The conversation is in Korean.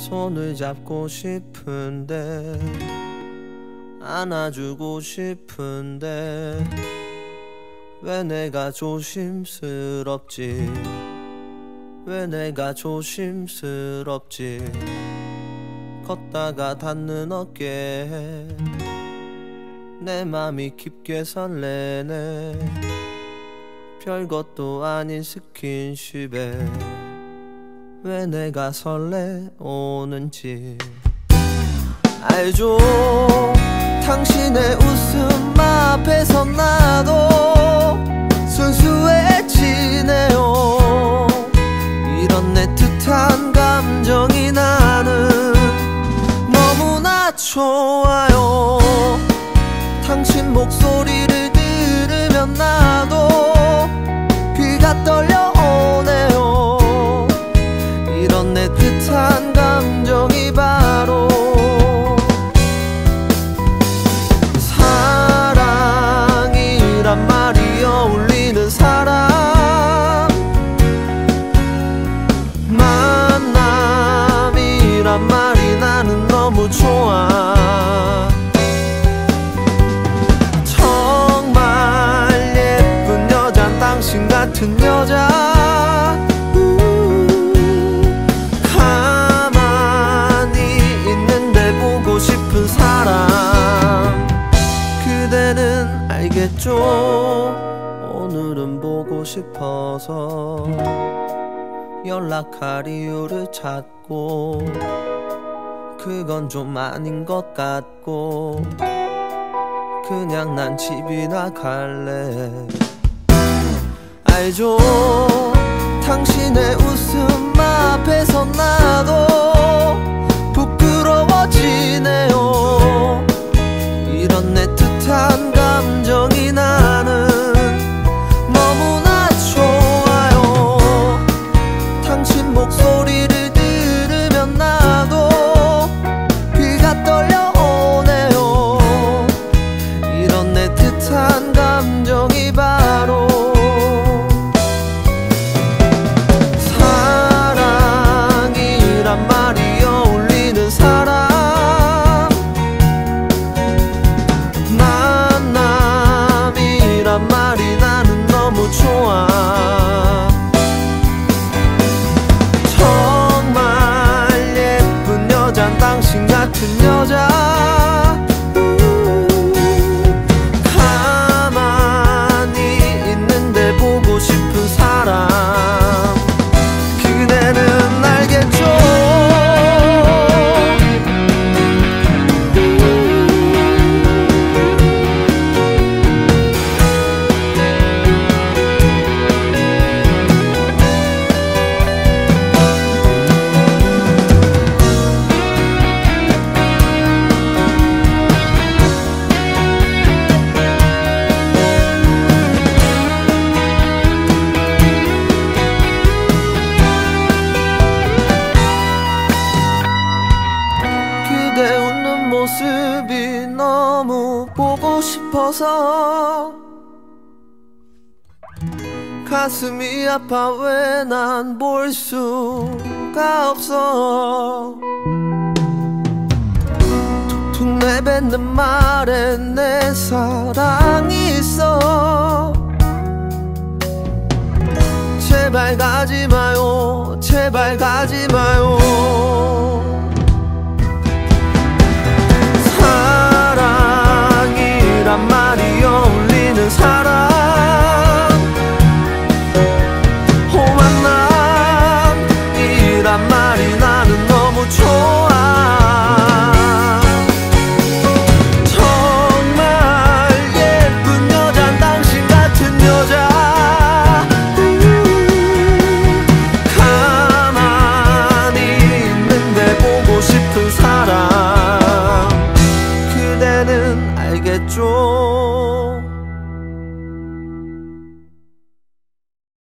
손을 잡고 싶은데 안아주고 싶은데 왜 내가 조심스럽지? 왜 내가 조심스럽지? 걷다가 닿는 어깨에 내 맘이 깊게 설레네. 별것도 아닌 스킨십에 왜 내가 설레오는지. 알죠? 당신의 웃음 앞에서 나도 순수해지네요. 이런 애틋한 감정이 나는 너무나 좋아요. 당신 목소리를 알겠죠? 오늘은 보고 싶어서 연락할 이유를 찾고 그건 좀 아닌 것 같고 그냥 난 집이나 갈래. 알죠? 당신의 웃음 앞에서 나도 모습이 너무 보고 싶어서 가슴이 아파 왜 난 볼 수가 없어. 툭툭 내뱉는 말에 내 사랑이 있어. 제발 가지 마요. 제발 가지 마요 여자